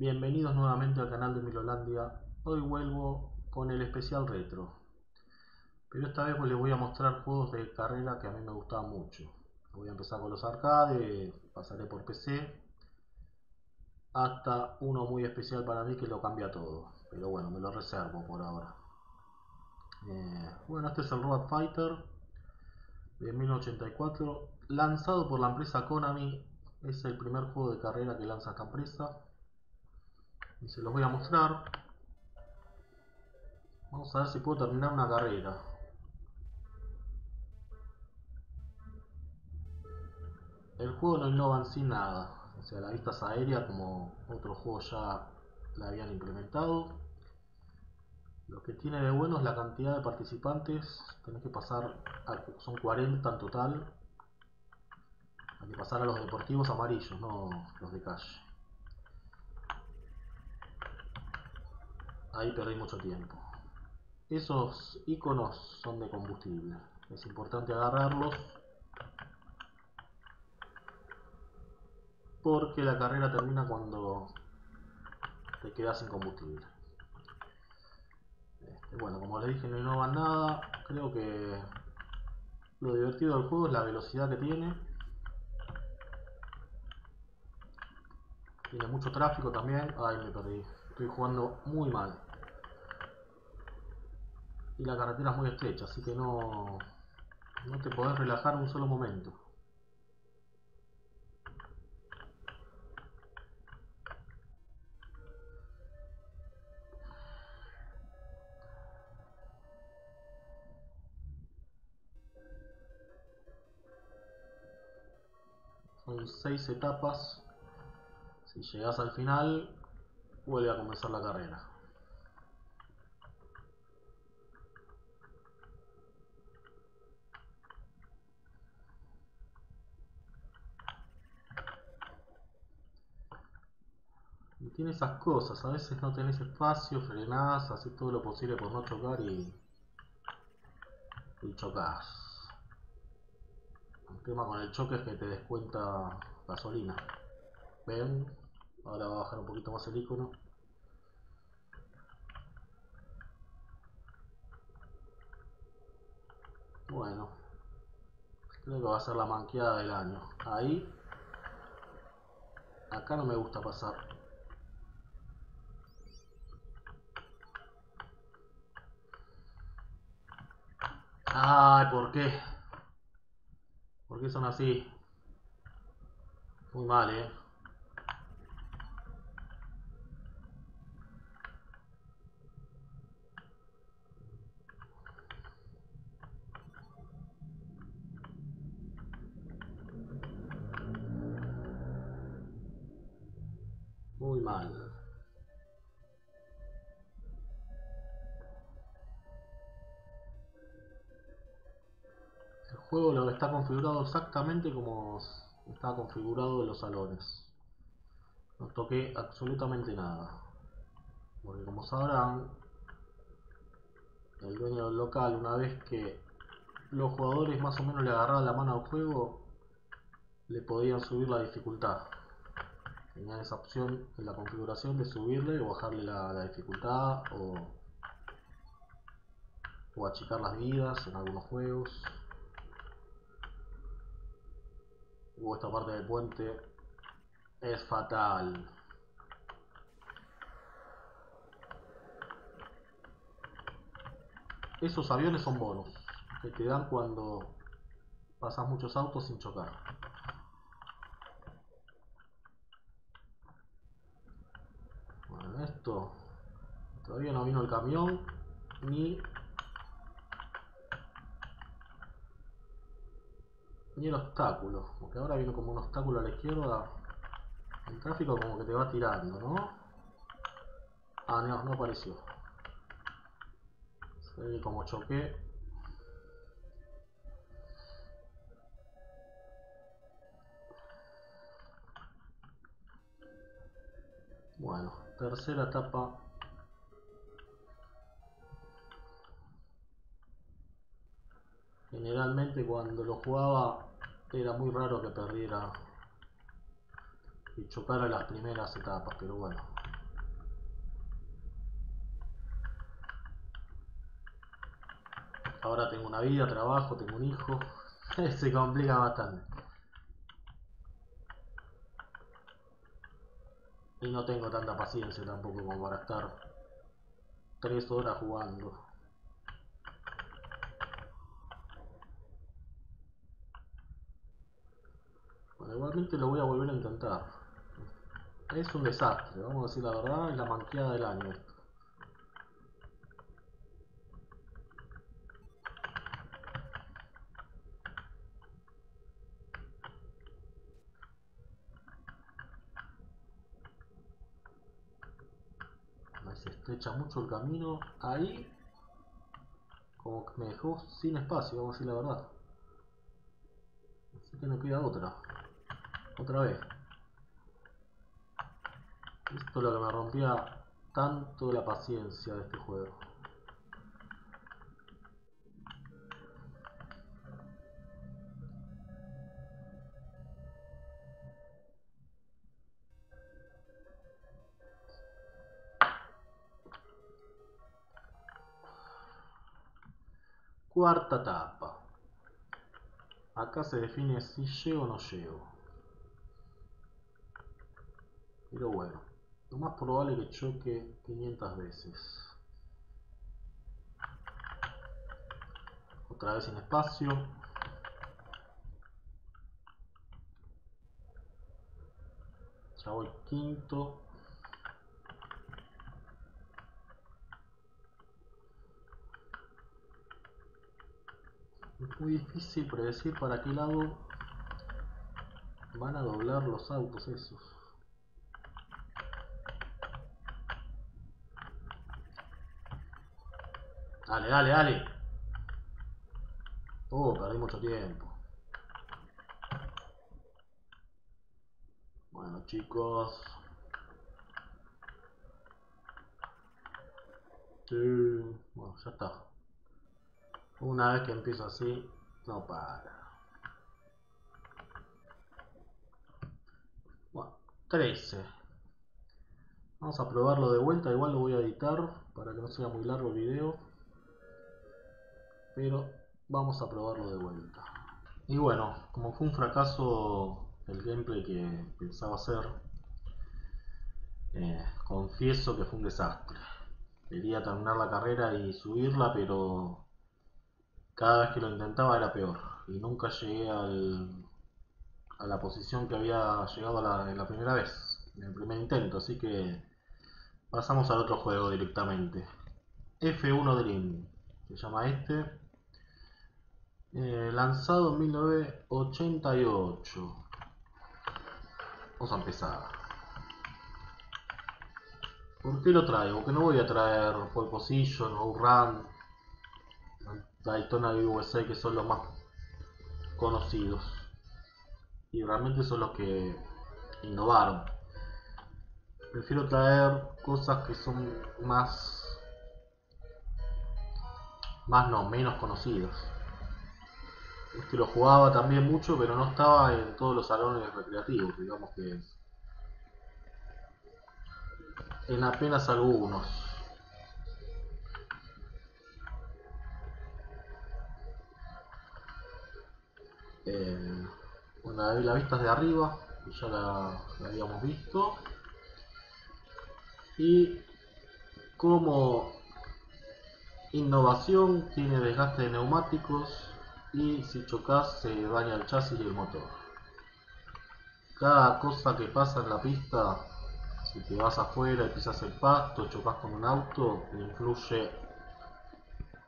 Bienvenidos nuevamente al canal de Milolandia. Hoy vuelvo con el especial retro. Pero esta vez les voy a mostrar juegos de carrera que a mí me gustaban mucho. Voy a empezar con los arcades, pasaré por PC. Hasta uno muy especial para mí que lo cambia todo. Pero bueno, me lo reservo por ahora. Eh, bueno, este es el Road Fighter de 1984. Lanzado por la empresa Konami. Es el primer juego de carrera que lanza esta empresa y se los voy a mostrar. Vamos a ver si puedo terminar una carrera. El juego no innova en sí nada. O sea la vista es aérea como otros juegos ya la habían implementado. Lo que tiene de bueno es la cantidad de participantes. Tenés que pasar son 40 en total. Hay que pasar a los deportivos amarillos no los de calle ahí perdí mucho tiempo. Esos iconos son de combustible. Es importante agarrarlos porque la carrera termina cuando te quedas sin combustible. Este, bueno, como les dije, no innovan nada. Creo que lo divertido del juego es la velocidad que tiene. Tiene mucho tráfico también. Ay, me perdí. Estoy jugando muy mal y la carretera es muy estrecha, así que no, no te podés relajar un solo momento. Son seis etapas. Si llegas al final, vuelve a comenzar la carrera. Tiene esas cosas, a veces no tenés espacio, frenás, haces todo lo posible por no chocar y, y chocas. El tema con el choque es que te descuenta gasolina. ¿Ven? Ahora va a bajar un poquito más el icono. Bueno, creo que va a ser la manqueada del año. Ahí, acá no me gusta pasar. Ay, ¿por qué? ¿Por qué son así? Muy mal, eh. Muy mal. Juego lo está configurado exactamente como está configurado en los salones. No toqué absolutamente nada. Porque como sabrán, el dueño del local, una vez que los jugadores más o menos le agarraban la mano al juego, le podían subir la dificultad. Tenían esa opción en la configuración de subirle o bajarle la, dificultad o achicar las vidas en algunos juegos. Uh, esta parte del puente es fatal. Esos aviones son bonos que te dan cuando pasas muchos autos sin chocar. Bueno, esto todavía no vino el camión ni ni el obstáculo, porque ahora viene como un obstáculo a la izquierda, el tráfico como que te va tirando, ¿no? Ah, no, no apareció. Se ve como choqué. Bueno, tercera etapa cuando lo jugaba era muy raro que perdiera y chocara las primeras etapas, pero bueno. Ahora tengo una vida, trabajo, tengo un hijo. Se complica bastante. Y no tengo tanta paciencia tampoco como para estar tres horas jugando. Bueno, igualmente lo voy a volver a intentar. Es un desastre, vamos a decir la verdad, es la manqueada del año esto. se estrecha mucho el camino ahí como que me dejó sin espacio vamos a decir la verdad así que no queda otra otra vez esto es lo que me rompía tanto la paciencia de este juego Cuarta etapa. Acá se define si llego o no llego. Pero bueno, lo más probable es que choque 500 veces. Otra vez sin espacio. Ya voy quinto. Es muy difícil predecir para qué lado van a doblar los autos esos. Dale, dale, dale. Oh, perdí mucho tiempo. Bueno, chicos. Sí. Bueno, ya está. Una vez que empiezo así, no para. Bueno, 13. Vamos a probarlo de vuelta, igual lo voy a editar para que no sea muy largo el video. Pero vamos a probarlo de vuelta. Y bueno, como fue un fracaso el gameplay que pensaba hacer, eh, confieso que fue un desastre. Quería terminar la carrera y subirla, pero cada vez que lo intentaba era peor y nunca llegué al, a la posición que había llegado la, en la primera vez, en el primer intento, así que pasamos al otro juego directamente. F1 Dream, se llama este, eh, lanzado en 1988. Vamos a empezar. ¿Por qué lo traigo? Que no voy a traer pole position o run Daytona y USA que son los más conocidos y realmente son los que innovaron prefiero traer cosas que son más más no, menos conocidos este lo jugaba también mucho pero no estaba en todos los salones recreativos digamos que en apenas algunos Eh, bueno, la vista de arriba, que ya la, habíamos visto. Y como innovación tiene desgaste de neumáticos y si chocas se daña el chasis y el motor. Cada cosa que pasa en la pista, si te vas afuera y pisas el pasto, chocas con un auto, influye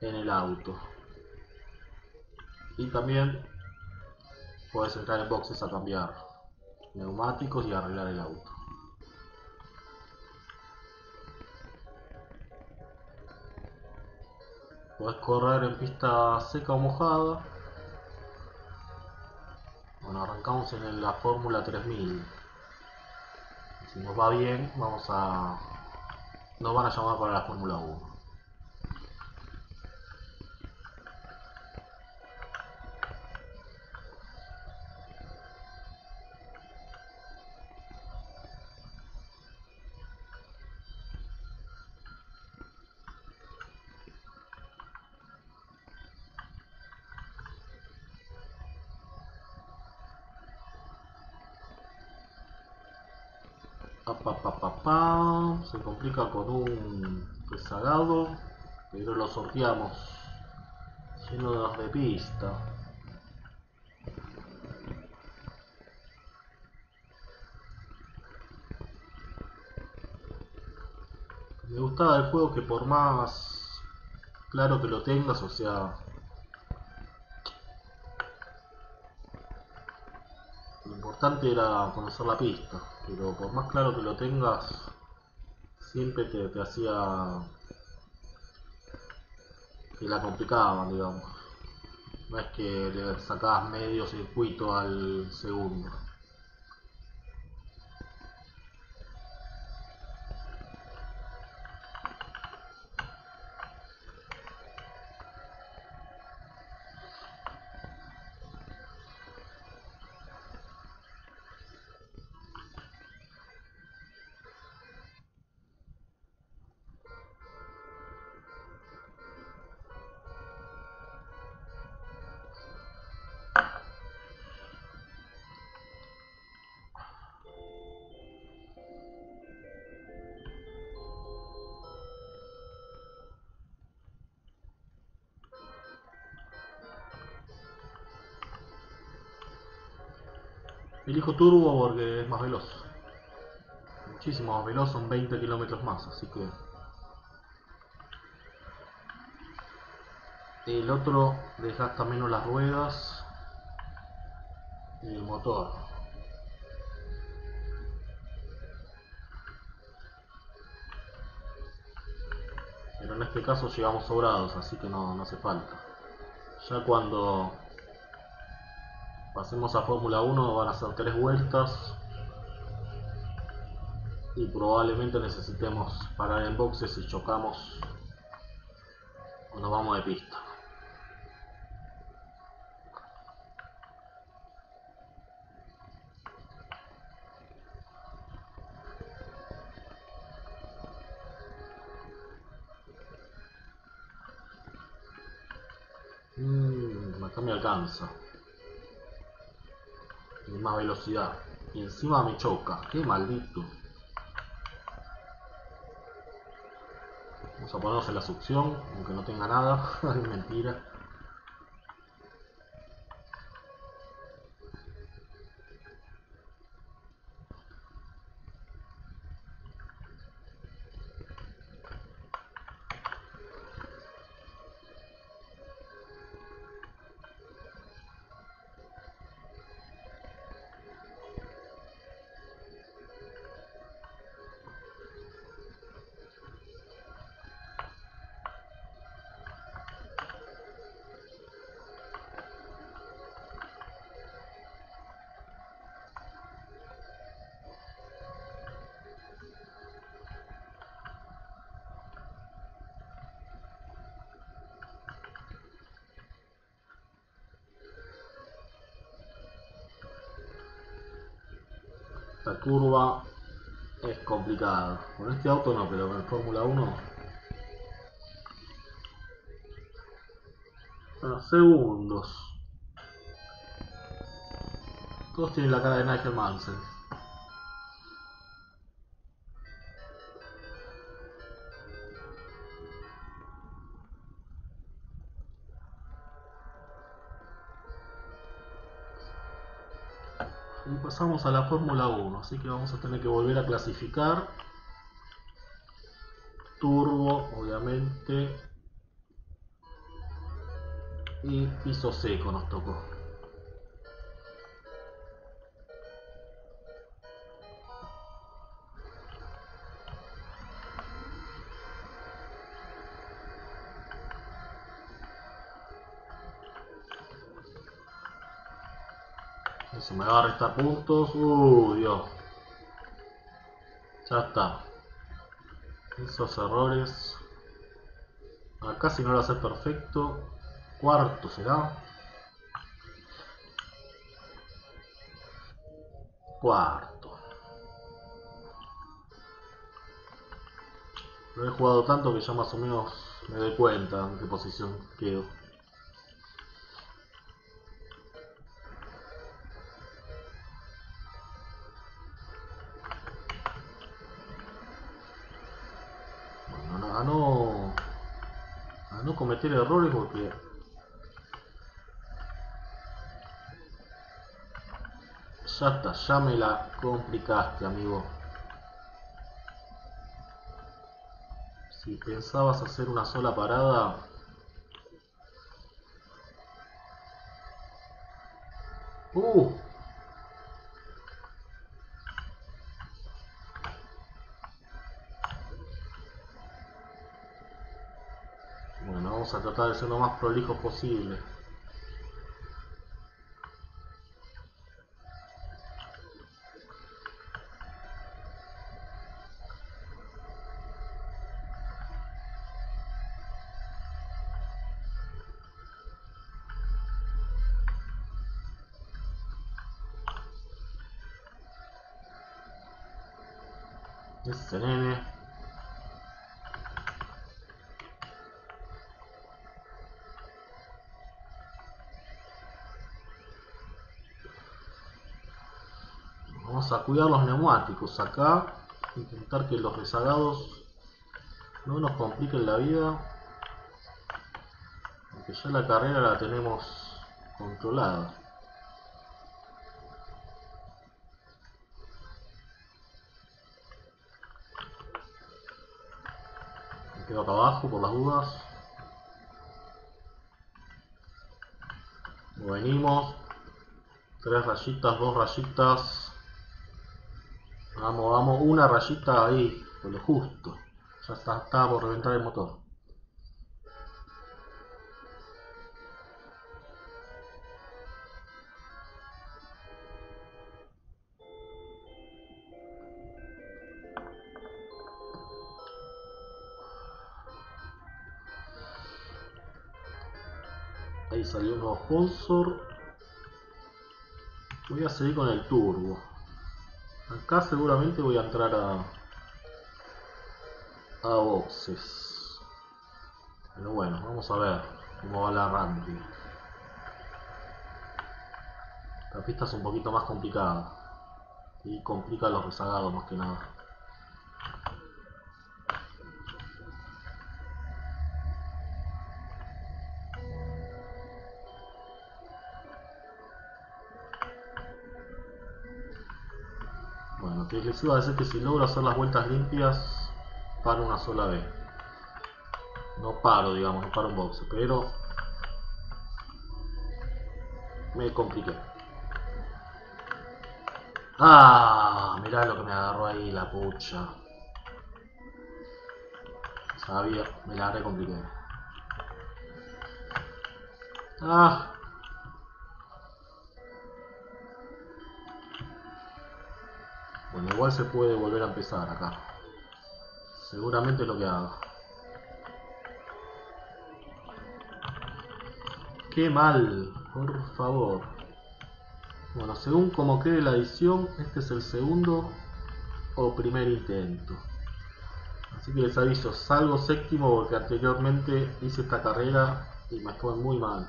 en el auto. Y también puedes entrar en boxes a cambiar neumáticos y arreglar el auto. Puedes correr en pista seca o mojada. Bueno, arrancamos en la Fórmula 3000. Si nos va bien, vamos a... Nos van a llamar para la Fórmula 1. Se complica con un rezagado, pero lo sorteamos lleno de pista. Me gustaba el juego que por más claro que lo tengas, o sea, importante era conocer la pista, pero por más claro que lo tengas, siempre te, te hacía que la complicaban, digamos. No es que le sacabas medio circuito al segundo. Elijo turbo porque es más veloz. Muchísimo más veloz, son 20 kilómetros más, así que... El otro desgasta menos las ruedas y el motor. Pero en este caso llegamos sobrados, así que no, no hace falta. Ya cuando pasemos a Fórmula 1 van a ser tres vueltas y probablemente necesitemos parar en boxes si chocamos o nos vamos de pista. Mmm, acá me alcanza más velocidad. Y encima me choca. Qué maldito. Vamos a ponernos en la succión, aunque no tenga nada. mentira. Esta curva es complicada. Con este auto no, pero con el Fórmula 1. Bueno, segundos. Todos tienen la cara de Nigel Mansell. Y pasamos a la Fórmula 1 así que vamos a tener que volver a clasificar. Turbo obviamente. Y piso seco nos tocó me va a puntos. Uh, Dios. Ya está. Esos errores. Acá si no lo hace perfecto. Cuarto será. Cuarto. Lo he jugado tanto que ya más o menos me doy cuenta en qué posición quedo. Cometer errores porque ya está, ya me la complicaste amigo. Si pensabas hacer una sola parada uh tratar de ser lo más prolijo posible. Ese nene cuidar los neumáticos. Acá intentar que los rezagados no nos compliquen la vida. Porque ya la carrera la tenemos controlada. Me quedo acá abajo por las dudas. Venimos. Tres rayitas, dos rayitas Vamos, vamos, una rayita ahí, por lo justo. Ya está, está por reventar el motor. Ahí salió un nuevo sponsor. Voy a seguir con el turbo. Acá seguramente voy a entrar a, a boxes. Pero bueno, vamos a ver cómo va la Randy. La pista es un poquito más complicada. Y complica los rezagados más que nada. Les iba a decir que si logro hacer las vueltas limpias, paro una sola vez. No paro, digamos, no paro un boxe, pero me compliqué. Ah, mirá lo que me agarró ahí la pucha. Sabía, me la compliqué. Ah, Igual se puede volver a empezar acá. Seguramente lo que haga. Qué mal, por favor. Bueno, según como quede la edición, este es el segundo o primer intento. Así que les aviso, salgo séptimo porque anteriormente hice esta carrera y me fue muy mal.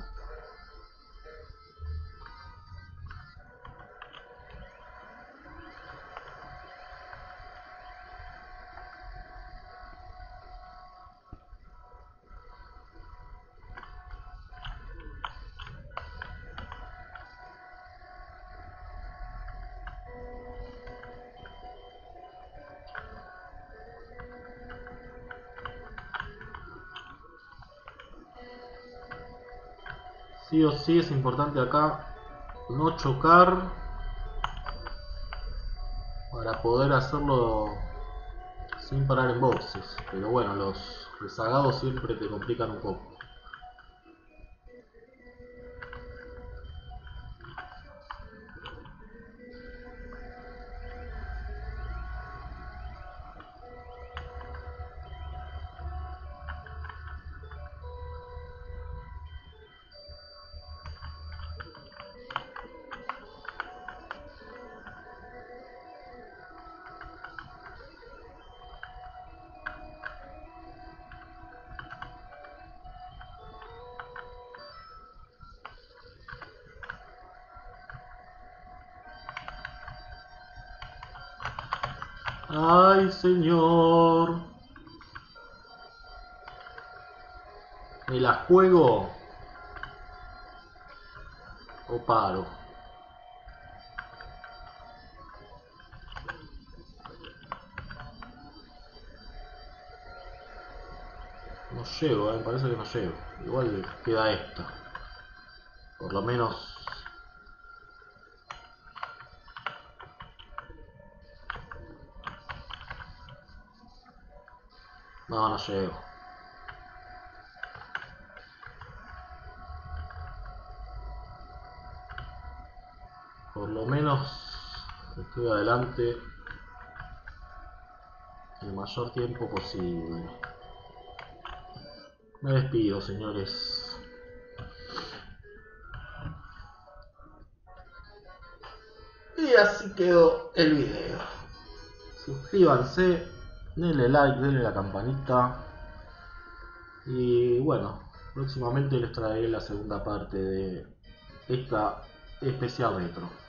Sí sí es importante acá no chocar para poder hacerlo sin parar en boxes. Pero bueno los rezagados siempre te complican un poco Ay, Señor. ¿Me la juego? ¿O paro? No llego, eh, parece que no llego. Igual queda esta. Por lo menos... No, no llego. Por lo menos estoy adelante el mayor tiempo posible. Me despido, señores. Y así quedó el video. Suscríbanse, denle like, denle la campanita. Y bueno, próximamente les traeré la segunda parte de esta especial retro.